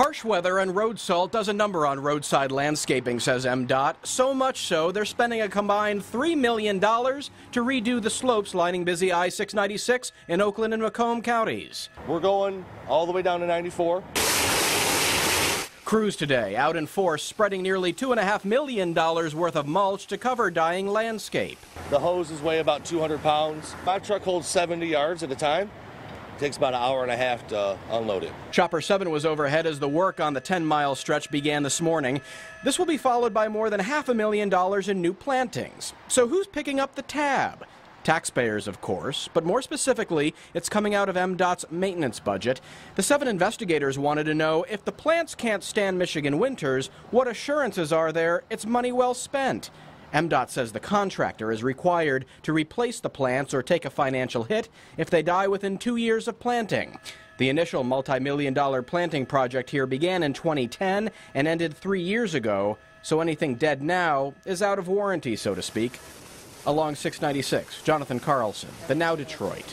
Harsh weather and road salt does a number on roadside landscaping, says MDOT. So much so, they're spending a combined $3 million to redo the slopes lining busy I 696 in Oakland and Macomb counties. We're going all the way down to 94. Crews today out in force, spreading nearly $2.5 million worth of mulch to cover dying landscape. The hoses weigh about 200 pounds. My truck holds 70 yards at a time. Takes about an hour and a half to unload it. Chopper 7 was overhead as the work on the 10 mile stretch began this morning. This will be followed by more than half a million dollars in new plantings. So who's picking up the tab? Taxpayers, of course, but more specifically, it's coming out of MDOT's maintenance budget. The seven investigators wanted to know if the plants can't stand Michigan winters, what assurances are there it's money well spent? MDOT says the contractor is required to replace the plants or take a financial hit if they die within two years of planting. The initial multi-million dollar planting project here began in 2010 and ended three years ago, so anything dead now is out of warranty, so to speak. Along 696, Jonathan Carlson, the Now Detroit.